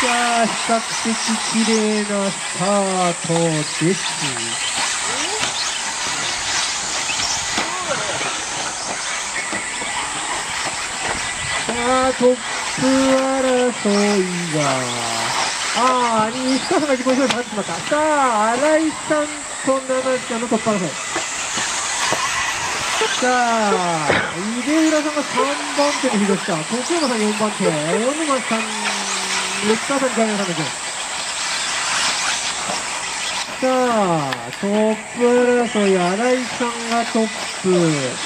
さあ、比較的綺麗なスタートです。さあ、トップ争いが、ああ、西川さんが自己表示入ってしまった。さあ、新井さんと七ちゃんのトップ争い。さあ、井出浦さんが3番手で飛躍した。徳山さん4番手。大沼さん、吉川さん、ジャイアンさんです。さあ、トップ争い、新井さんがトップ。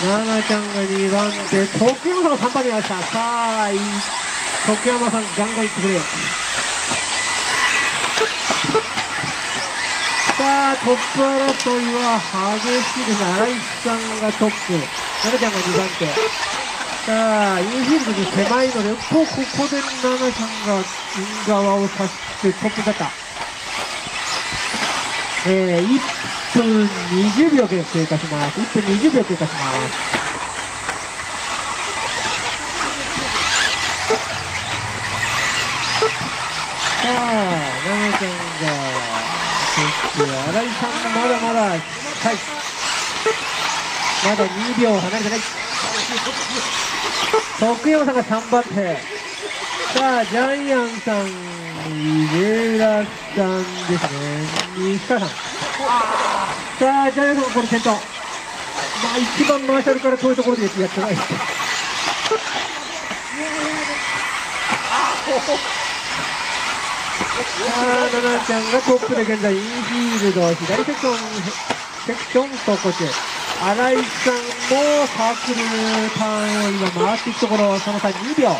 奈々ちゃんが2番手、徳山さんが3番手になりました。さあ、徳山さん、ガンガンいってくれよ。さあ、トップ争いは激しいです。新井さんがトップ。奈々ちゃんが2番手。さあ、インフィールドに狭いので、と、ここで奈々ちゃんがイン側を指してトップだった。えー、1分20秒経過します。1分20秒経過します。さあ、奈々ちゃんが、そして新井さんもまだまだ、はい。まだ2秒離れてない。徳山さんが3番手。さあ、ジャイアンさん、井浦さんですね。西川さん。さあ、ジャイアンさんこれ先頭。まあ、一番マーシャルから遠いところでやってない。さあ、奈々ちゃんがトップで現在、インフィールド、左セクション、セクション走行中。新井さんもサークルターンを今回っていくところ、その差2秒。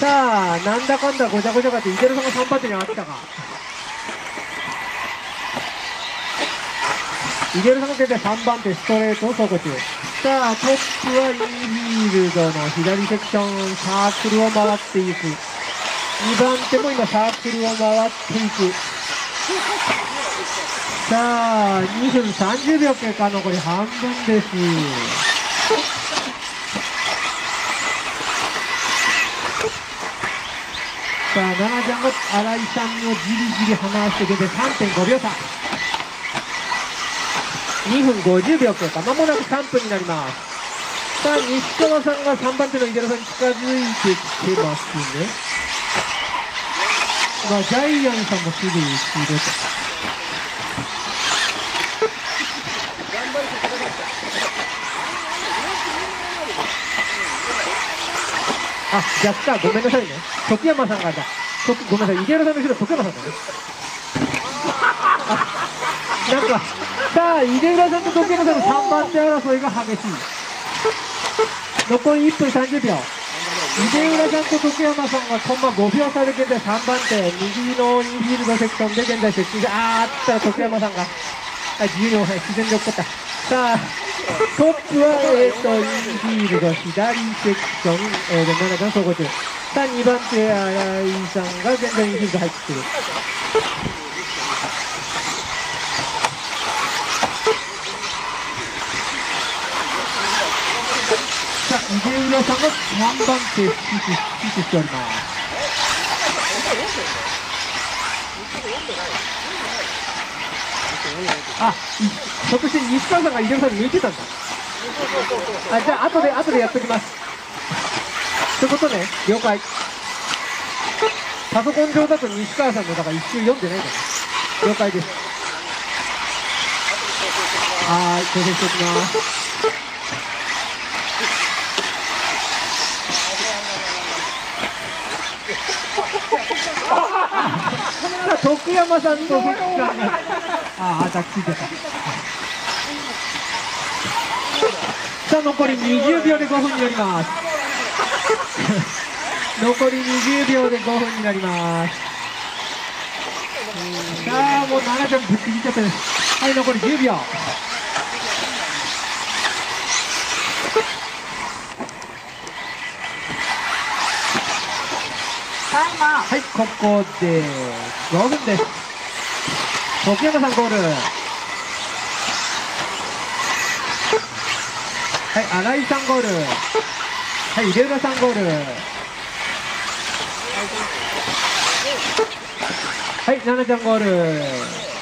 さあ、なんだかんだごちゃごちゃかって、イケルさんが3番手に上がったか。イケルさんが現在3番手、ストレートを走行中。さあ、トップはインフィールドの左セクション、サークルを回っていく。2番手も今サークルを回っていく。さあ、2分30秒経過、残り半分です。さあ、奈々ちゃんが新井さんをじりじり離して、現在3.5秒差。2分50秒経過。まもなく3分になります。さあ、西川さんが3番手の井寺さんに近づいてきてますね。まあ、ジャイアンさんもすぐ後ろと。あ、逆か。ごめんなさいね。徳山さんがだ。徳ごめんなさい。井原さんの後ろ、徳山さんだね。あ、なんか、さあ、井出浦さんと徳山さんの3番手争いが激しい。残り1分30秒。井出浦さんと徳山さんがコンマ5秒差で現在3番手、右のインフィールドセクションで現在接近して、あーっつったら徳山さんが、あ自由に押さえ、自然に落っこった。さあ、トップは、えっ、と、インフィールド左セクション、えー、で、7番走行中。さあ、2番手、新井さんが現在インフィールド入ってきてる。さあ、井出浦さんが3番手、キープ、キープしております。あ、いひょっとして西川さんが井出浦さん抜いてたんだ。あ、じゃあ、後で、後でやっときます。ってことね、了解。パソコン上だと西川さんのだから一周読んでないから。了解です。はーい、調整しておきます。徳山さんと関さんが、ああ、抱きついてた。さあ、残り20秒で5分になります。残り20秒で5分になります。さあ、もう奈々ちゃんぶっちぎっちゃってる。はい、残り10秒。はい、ここで5分です。徳山さんゴール。はい、新井さんゴール。はい、入浦さんゴール。はい、奈々ちゃんゴール。